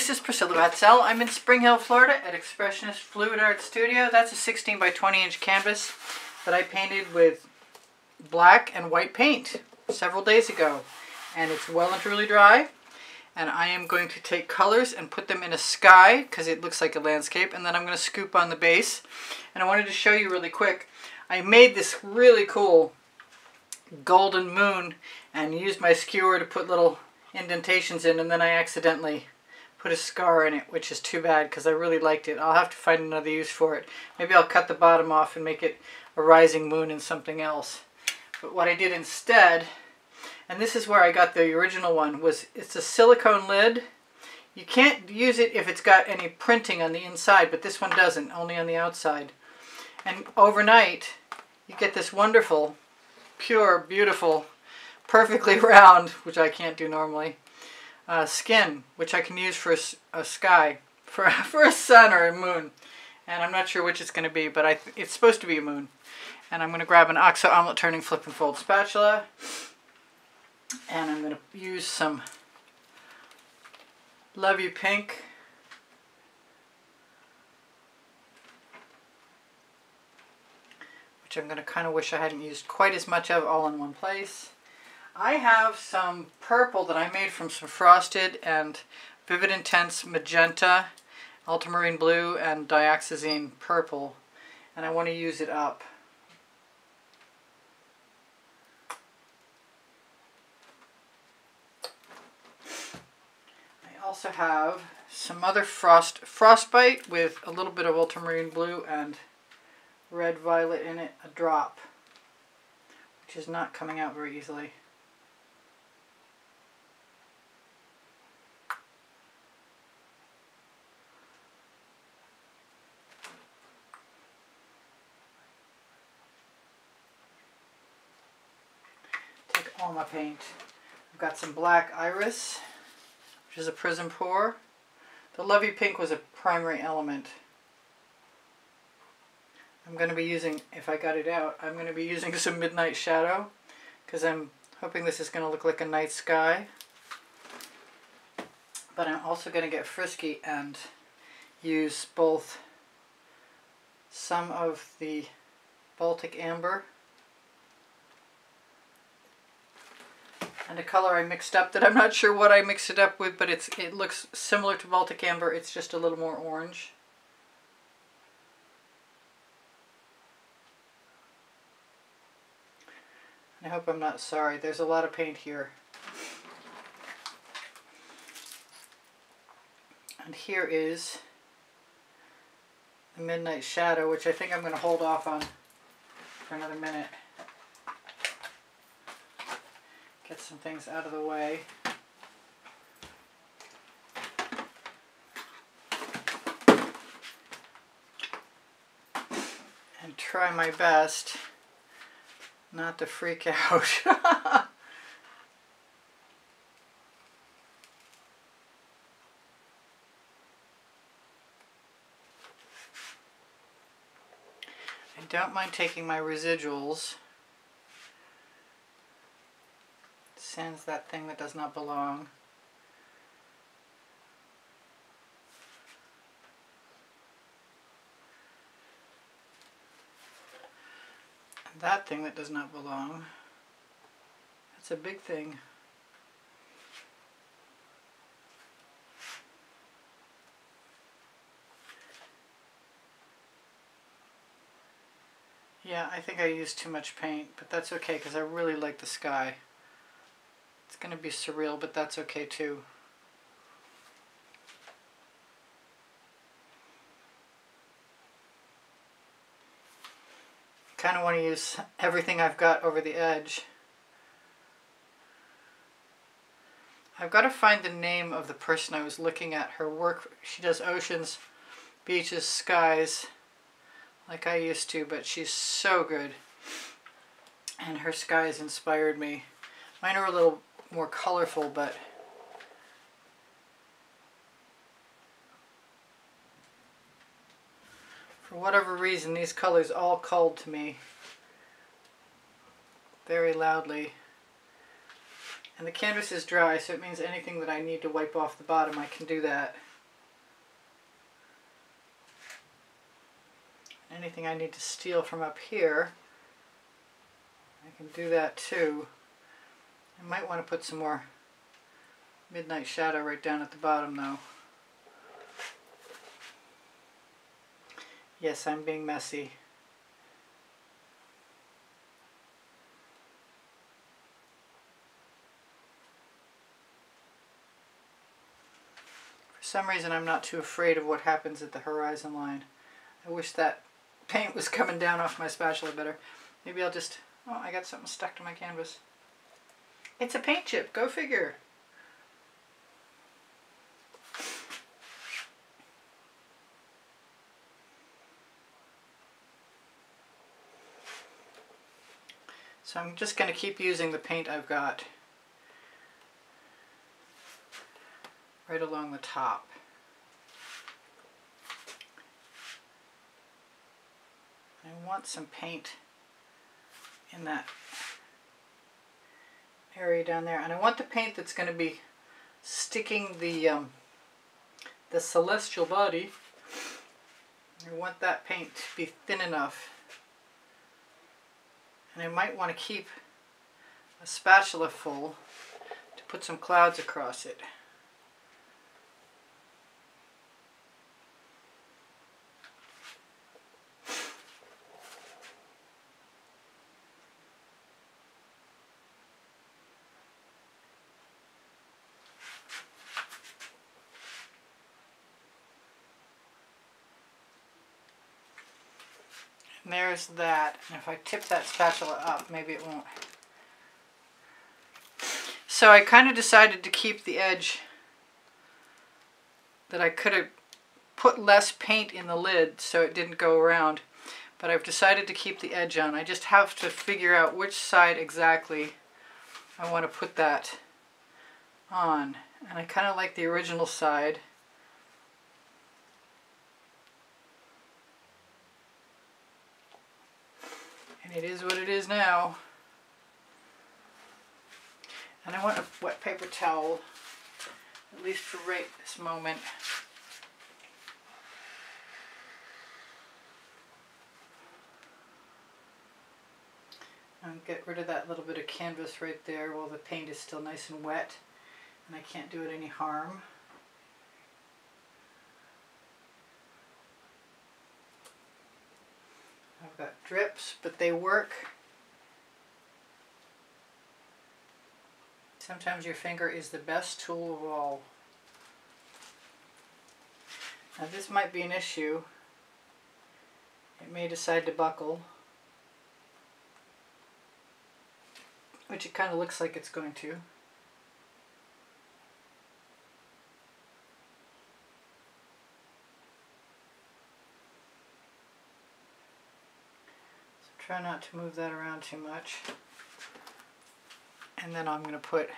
this is Priscilla Batzell. I'm in Spring Hill, Florida at Expressionist Fluid Art Studio. That's a 16 by 20 inch canvas that I painted with black and white paint several days ago. And it's well and truly dry. And I am going to take colors and put them in a sky because it looks like a landscape. And then I'm going to scoop on the base. And I wanted to show you really quick. I made this really cool golden moon and used my skewer to put little indentations in and then I accidentally put a scar in it, which is too bad because I really liked it. I'll have to find another use for it. Maybe I'll cut the bottom off and make it a rising moon and something else. But what I did instead, and this is where I got the original one, was it's a silicone lid. You can't use it if it's got any printing on the inside, but this one doesn't, only on the outside. And overnight, you get this wonderful, pure, beautiful, perfectly round, which I can't do normally, uh, skin, which I can use for a, a, sky, for, for a sun or a moon. And I'm not sure which it's going to be, but I it's supposed to be a moon. And I'm going to grab an OXO omelet turning flip and fold spatula. And I'm going to use some Love You Pink. Which I'm going to kind of wish I hadn't used quite as much of all in one place. I have some purple that I made from some Frostite and Vivid Intense Magenta, Ultramarine Blue, and Dioxazine Purple. And I want to use it up. I also have some other frost Frostite with a little bit of ultramarine blue and red violet in it, a drop, which is not coming out very easily. Paint. I've got some black iris, which is a Prizm Pour. The Love You Pink was a primary element. I'm going to be using, if I got it out, I'm going to be using some Midnight Shadow because I'm hoping this is going to look like a night sky. But I'm also going to get frisky and use both some of the Baltic Amber and a color I mixed up that I'm not sure what I mixed it up with, but it's it looks similar to Baltic Amber. It's just a little more orange. I hope I'm not sorry. There's a lot of paint here. And here is the Midnight Shadow, which I think I'm going to hold off on for another minute. Get some things out of the way. And try my best not to freak out. I don't mind taking my residuals that thing that does not belong. And that thing that does not belong. That's a big thing. Yeah, I think I used too much paint, but that's okay because I really like the sky. Going to be surreal, but that's okay too. kind of want to use everything I've got over the edge. I've got to find the name of the person I was looking at. Her work, she does oceans, beaches, skies, like I used to, but she's so good. And her skies inspired me. Mine are a little more colorful, but for whatever reason, these colors all called to me very loudly. And the canvas is dry, so it means anything that I need to wipe off the bottom, I can do that. Anything I need to steal from up here, I can do that too. I might want to put some more midnight shadow right down at the bottom though. Yes, I'm being messy. For some reason I'm not too afraid of what happens at the horizon line. I wish that paint was coming down off my spatula better. Maybe I'll just, oh I got something stuck to my canvas. It's a paint chip, go figure. So I'm just going to keep using the paint I've got right along the top. I want some paint in that area down there. And I want the paint that's going to be sticking the, um, the celestial body. I want that paint to be thin enough and I might want to keep a spatula full to put some clouds across it. There's that. And if I tip that spatula up, maybe it won't. So I kind of decided to keep the edge that I could have put less paint in the lid so it didn't go around. But I've decided to keep the edge on. I just have to figure out which side exactly I want to put that on. And I kind of like the original side. It is what it is now. And I want a wet paper towel, at least for right this moment. And get rid of that little bit of canvas right there while the paint is still nice and wet and I can't do it any harm. Got drips, but they work. Sometimes your finger is the best tool of all. Now this might be an issue. It may decide to buckle. Which it kind of looks like it's going to. Try not to move that around too much. And then I'm going to put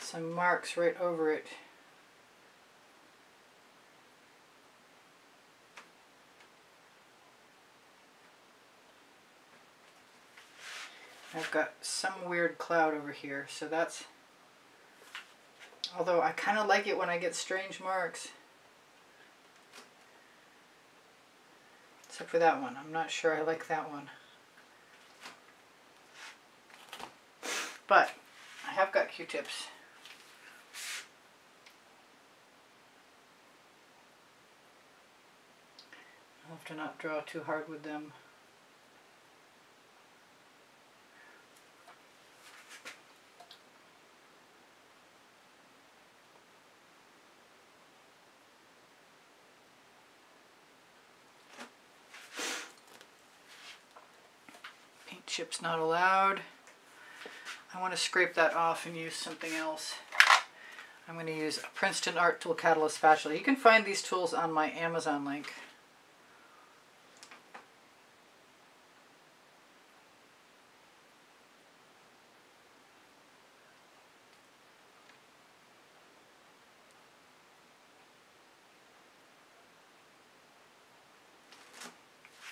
some marks right over it. I've got some weird cloud over here, so that's, although I kind of like it when I get strange marks. Except for that one. I'm not sure I like that one. But I have got Q-tips. I'll have to not draw too hard with them. Not allowed. I want to scrape that off and use something else. I'm going to use a Princeton Art Tool Catalyst spatula. You can find these tools on my Amazon link.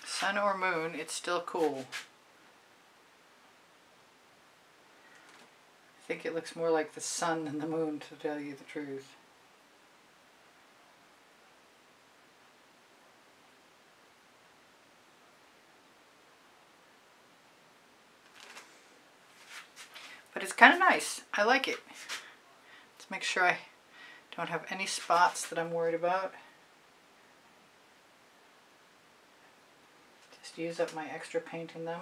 Sun or moon, it's still cool. Think it looks more like the sun than the moon, to tell you the truth. But it's kind of nice. I like it. Let's make sure I don't have any spots that I'm worried about. Just use up my extra paint in them.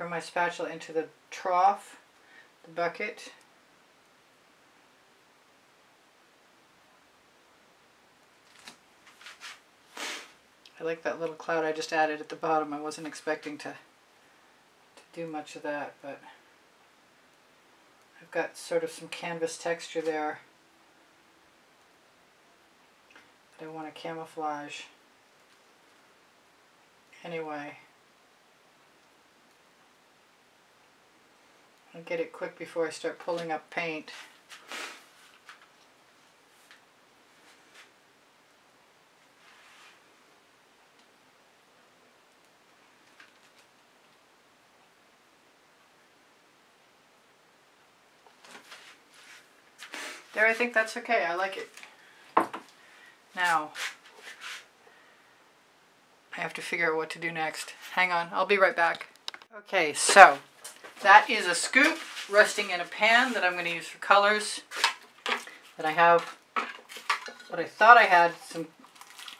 Throw my spatula into the trough, the bucket. I like that little cloud I just added at the bottom. I wasn't expecting to, to do much of that, but I've got sort of some canvas texture there that I want to camouflage. Anyway, I'll get it quick before I start pulling up paint. There, I think that's okay. I like it. Now, I have to figure out what to do next. Hang on, I'll be right back. Okay, so that is a scoop resting in a pan that I'm going to use for colors. That I have what I thought I had, some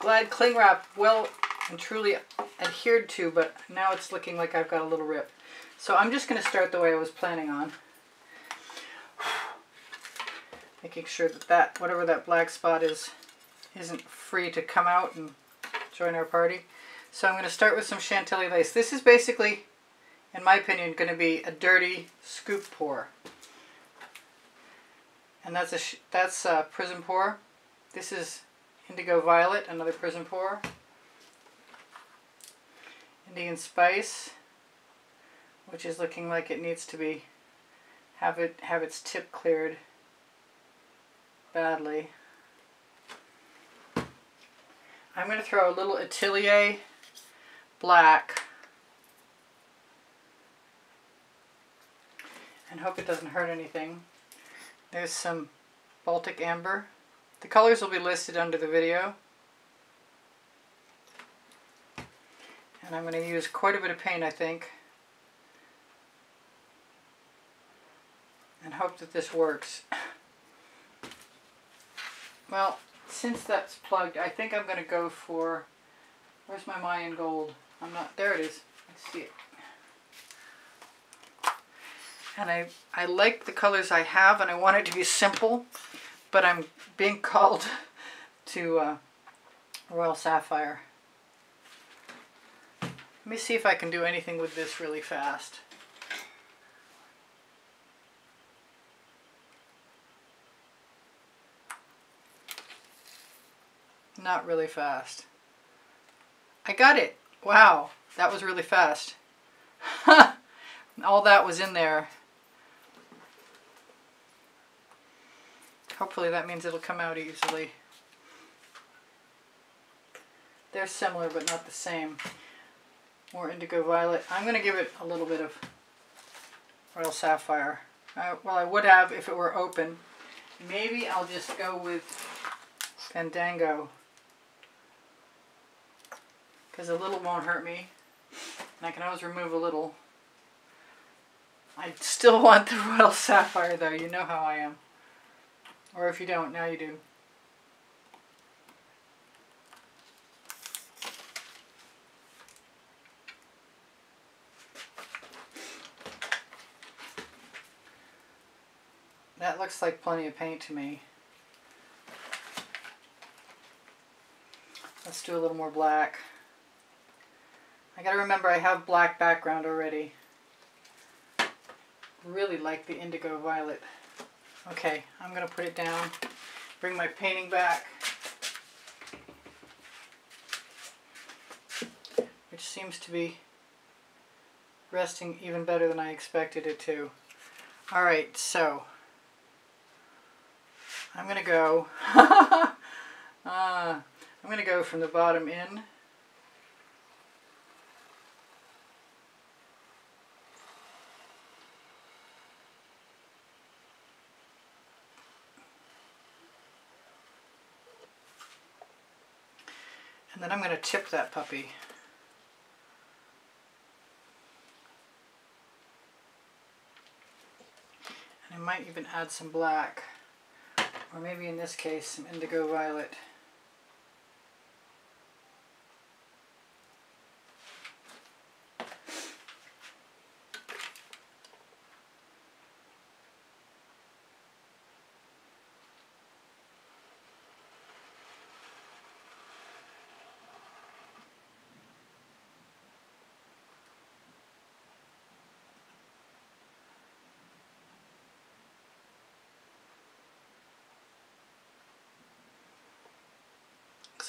Glad cling wrap well and truly adhered to, but now it's looking like I've got a little rip. So I'm just going to start the way I was planning on. Making sure that, that whatever that black spot is isn't free to come out and join our party. So I'm going to start with some Chantilly lace. This is basically, in my opinion, going to be a dirty scoop pour. And that's a that's a Prizm Pour. This is indigo violet, another Prizm Pour. Indian spice, which is looking like it needs to be have it have its tip cleared badly. I'm going to throw a little Atelier black and hope it doesn't hurt anything. There's some Baltic Amber. The colors will be listed under the video. And I'm going to use quite a bit of paint, I think. And hope that this works. Well, since that's plugged, I think I'm going to go for, where's my Mayan gold? I'm not, there it is. I see it. And I, I like the colors I have and I want it to be simple, but I'm being called to uh, Royal Sapphire. Let me see if I can do anything with this really fast. Not really fast. I got it. Wow, that was really fast. All that was in there. Hopefully that means it'll come out easily. They're similar but not the same. More indigo violet. I'm going to give it a little bit of royal sapphire. Uh, well, I would have if it were open. Maybe I'll just go with Fandango because a little won't hurt me. And I can always remove a little. I still want the Royal Sapphire though, you know how I am. Or if you don't, now you do. That looks like plenty of paint to me. Let's do a little more black. I gotta remember I have black background already. Really like the indigo violet. Okay, I'm gonna put it down, bring my painting back. Which seems to be resting even better than I expected it to. Alright, so I'm gonna go uh, I'm gonna go from the bottom in tip that puppy. And I might even add some black, or maybe in this case some indigo violet.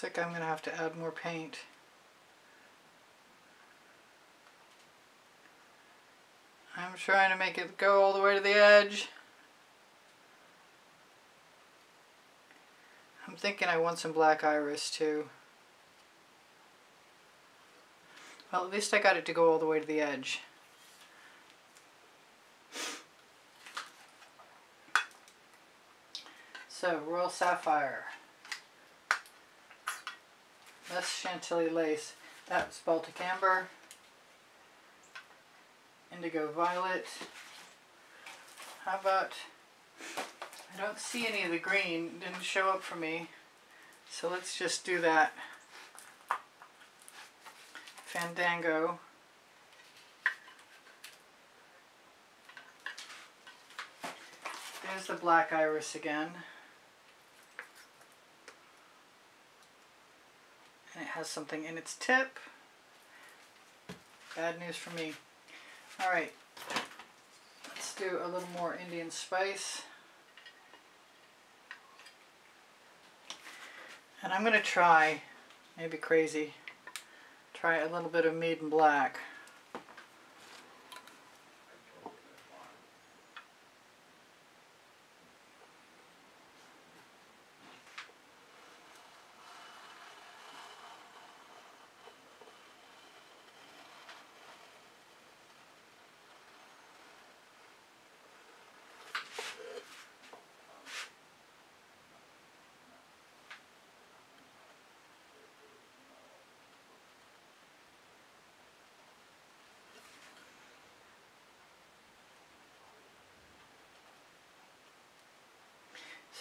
Looks like I'm going to have to add more paint. I'm trying to make it go all the way to the edge. I'm thinking I want some black iris too. Well, at least I got it to go all the way to the edge. So, Royal Sapphire. That's Chantilly lace. That's Baltic Amber. Indigo Violet. How about, I don't see any of the green, didn't show up for me. So let's just do that. Fandango. There's the black iris again. And it has something in its tip. Bad news for me. Alright, let's do a little more Indian spice. And I'm going to try, maybe crazy, try a little bit of Maiden Black.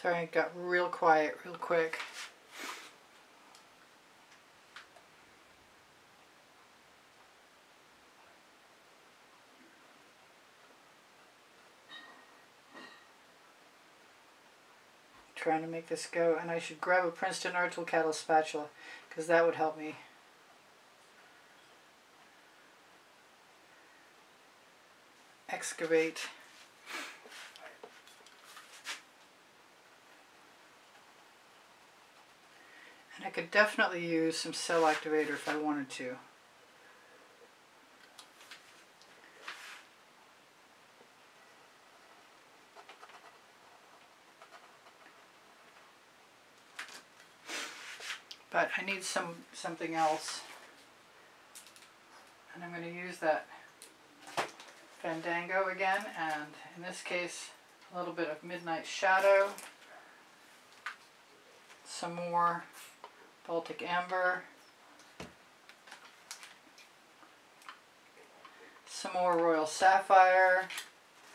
Sorry, it got real quiet real quick. Trying to make this go, and I should grab a Princeton Art Tool Catalyst spatula because that would help me. Excavate. I could definitely use some cell activator if I wanted to. But I need some something else. And I'm going to use that Fandango again, and in this case, a little bit of Midnight Shadow, some more Baltic Amber, some more Royal Sapphire,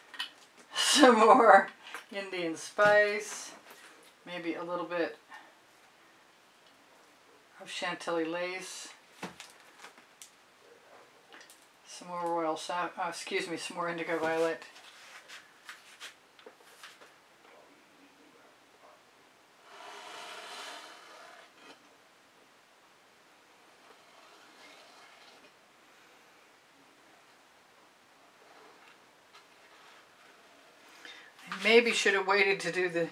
some more Indian Spice, maybe a little bit of Chantilly Lace, some more Royal Sapphire, oh, uh, excuse me, some more Indigo Violet, maybe should have waited to do the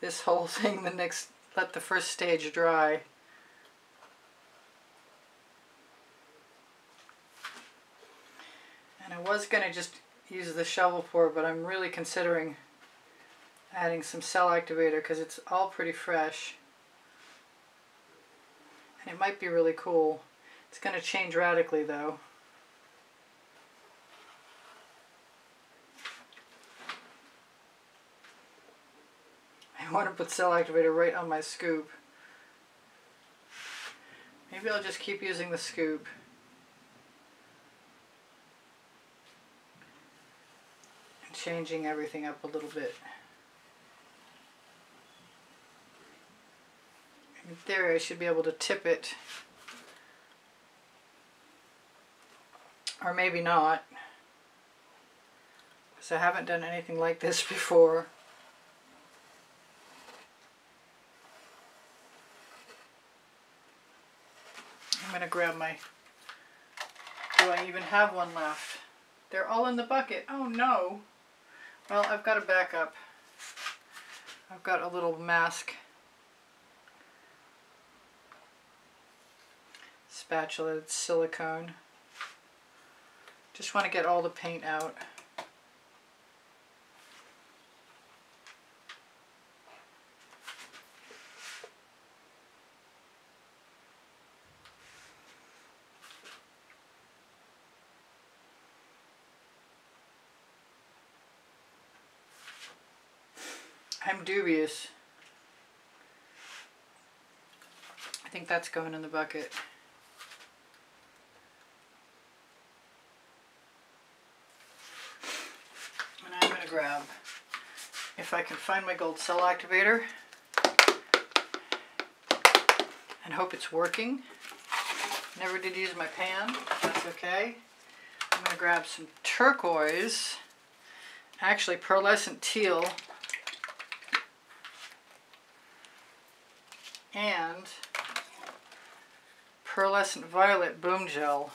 this whole thing the next let the first stage dry. And I was going to just use the shovel pour but I'm really considering adding some cell activator because it's all pretty fresh. And it might be really cool. It's going to change radically though I want to put cell activator right on my scoop. Maybe I'll just keep using the scoop. And changing everything up a little bit. In theory, I should be able to tip it. Or maybe not. Because I haven't done anything like this before. I'm going to grab my... Do I even have one left? They're all in the bucket. Oh no. Well, I've got a backup. I've got a little mask spatula, it's silicone. Just want to get all the paint out. I think that's going in the bucket. And I'm going to grab, if I can find my gold cell activator, and hope it's working. Never did use my pan, that's okay. I'm going to grab some turquoise, actually pearlescent teal, and pearlescent violet boom gel.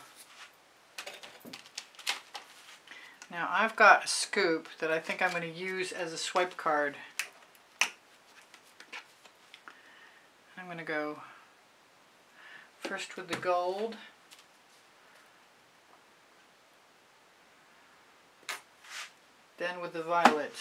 Now I've got a scoop that I think I'm going to use as a swipe card. I'm going to go first with the gold. Then with the violet.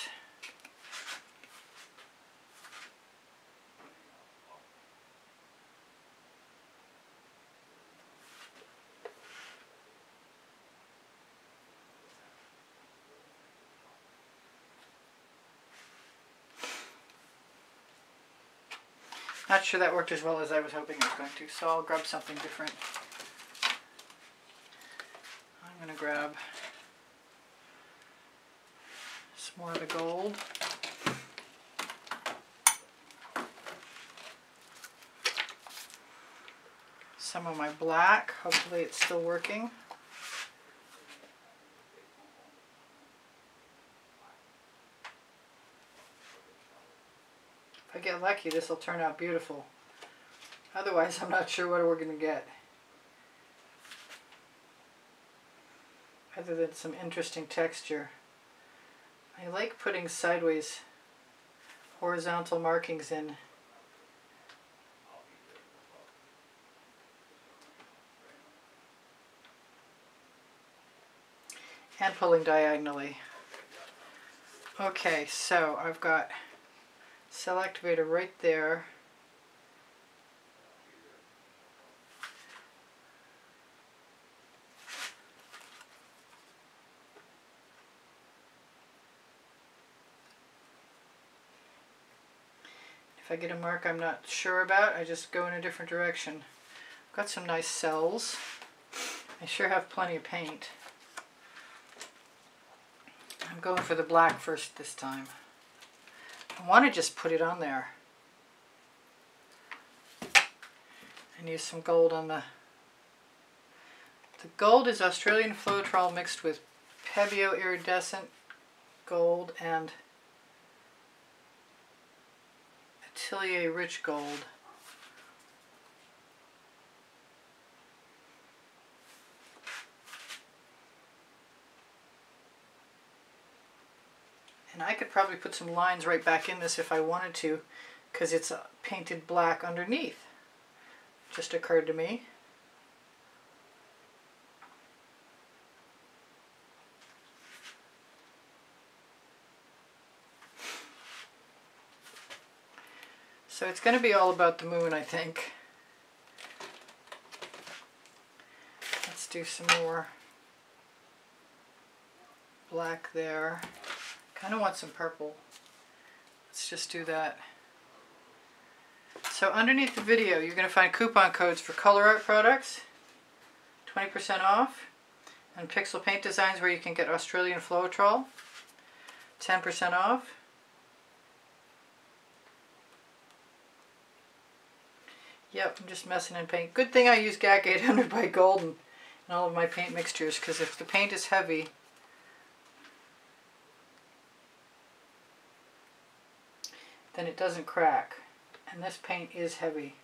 Not sure that worked as well as I was hoping it was going to, so I'll grab something different. I'm going to grab some more of the gold. Some of my black, hopefully it's still working. If I get lucky, this will turn out beautiful. Otherwise, I'm not sure what we're going to get. Other than some interesting texture. I like putting sideways horizontal markings in. And pulling diagonally. Okay, so I've got cell activator right there. If I get a mark I'm not sure about, I just go in a different direction. I've got some nice cells. I sure have plenty of paint. I'm going for the black first this time. I want to just put it on there. And use some gold on the... The gold is Australian Floetrol mixed with Pebeo iridescent gold and Atelier rich gold. Probably put some lines right back in this if I wanted to because it's uh, painted black underneath. Just occurred to me. So it's going to be all about the moon, I think. Let's do some more black there. I kind of want some purple. Let's just do that. So underneath the video, you're going to find coupon codes for Colour Arte products, 20% off, and pixel paint designs where you can get Australian Floetrol, 10% off. Yep, I'm just messing in paint. Good thing I use GAC 800 by Golden in all of my paint mixtures because if the paint is heavy, then it doesn't crack. And this paint is heavy.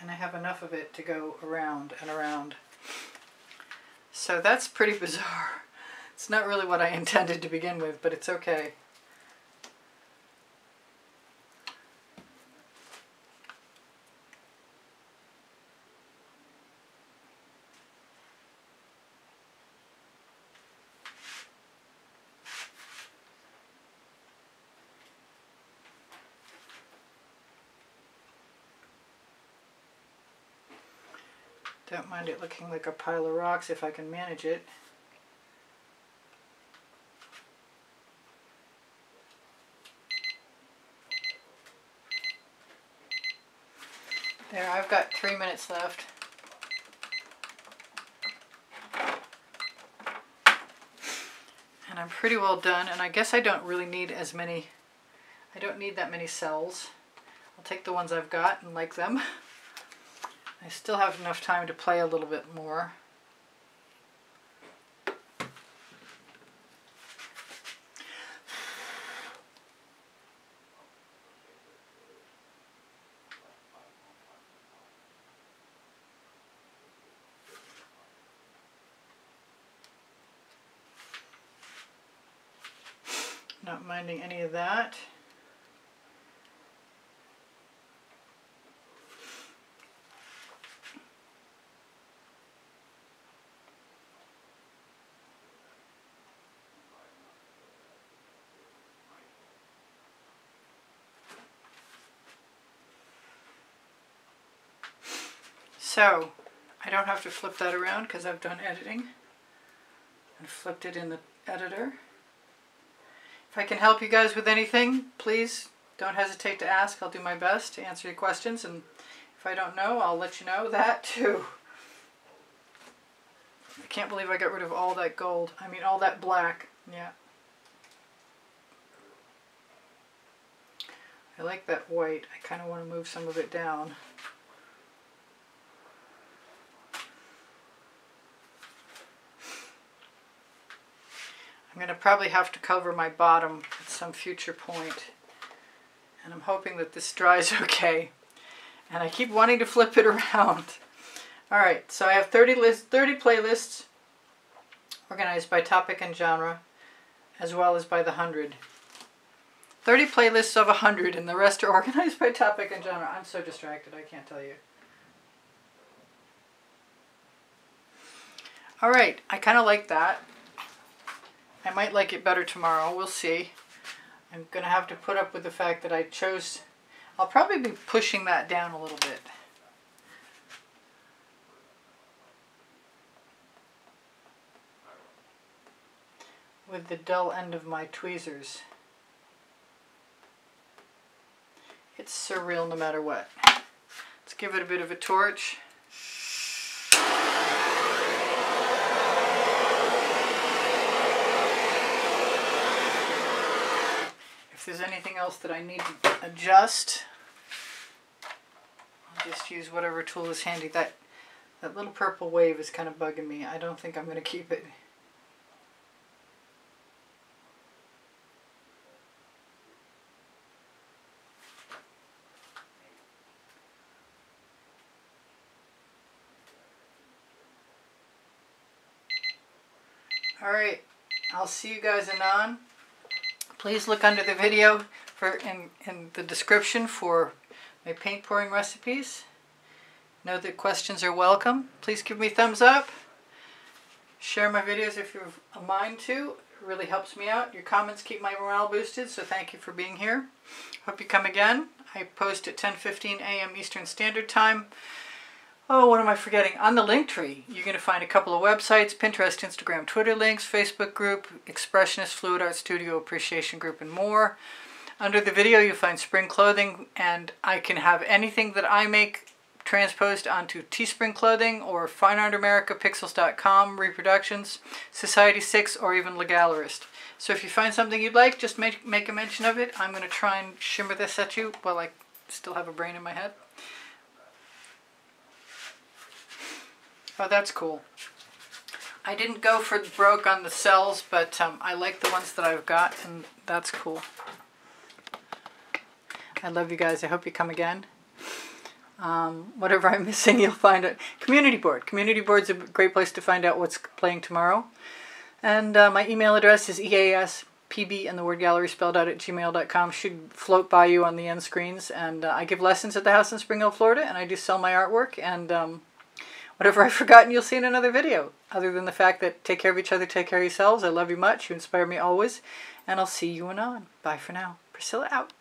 And I have enough of it to go around and around. So that's pretty bizarre. It's not really what I intended to begin with, but it's okay. Don't it looking like a pile of rocks if I can manage it. There, I've got three minutes left. And I'm pretty well done, and I guess I don't really need as many, I don't need that many cells. I'll take the ones I've got and like them. I still have enough time to play a little bit more. Not minding any of that. So, I don't have to flip that around because I've done editing and flipped it in the editor. If I can help you guys with anything, please don't hesitate to ask. I'll do my best to answer your questions and if I don't know, I'll let you know that too. I can't believe I got rid of all that gold. I mean all that black. Yeah. I like that white. I kind of want to move some of it down. Going to probably have to cover my bottom at some future point. And I'm hoping that this dries okay. And I keep wanting to flip it around. Alright, so I have 30, list, 30 playlists organized by topic and genre, as well as by the 100. 30 playlists of 100, and the rest are organized by topic and genre. I'm so distracted, I can't tell you. Alright, I kind of like that. I might like it better tomorrow. We'll see. I'm going to have to put up with the fact that I chose... I'll probably be pushing that down a little bit. With the dull end of my tweezers. It's surreal no matter what. Let's give it a bit of a torch. If there's anything else that I need to adjust, I'll just use whatever tool is handy. That, that little purple wave is kind of bugging me. I don't think I'm going to keep it. Alright, I'll see you guys anon. Please look under the video for in, in the description for my paint pouring recipes. Know that questions are welcome. Please give me thumbs up. Share my videos if you have a mind to. It really helps me out. Your comments keep my morale boosted, so thank you for being here. Hope you come again. I post at 10.15 a.m. Eastern Standard Time Oh, what am I forgetting? On the Linktree, you're going to find a couple of websites Pinterest, Instagram, Twitter links, Facebook group, Expressionist Fluid Art Studio Appreciation Group, and more. Under the video, you'll find spring clothing, and I can have anything that I make transposed onto Teespring Clothing or Fine Art America, Pixels.com, Reproductions, Society 6, or even Legalerist. So if you find something you'd like, just make, make a mention of it. I'm going to try and shimmer this at you while I still have a brain in my head. Oh, that's cool. I didn't go for broke on the cells, but um, I like the ones that I've got, and that's cool. I love you guys. I hope you come again. Um, whatever I'm missing, you'll find it. Community board. Community board's a great place to find out what's playing tomorrow. And uh, my email address is easpb and the word gallery spelled out at gmail.com. Should float by you on the end screens. And uh, I give lessons at the house in Spring Hill, Florida, and I do sell my artwork. And um, Whatever I've forgotten, you'll see in another video. Other than the fact that take care of each other, take care of yourselves. I love you much. You inspire me always. And I'll see you anon. Bye for now. Priscilla out.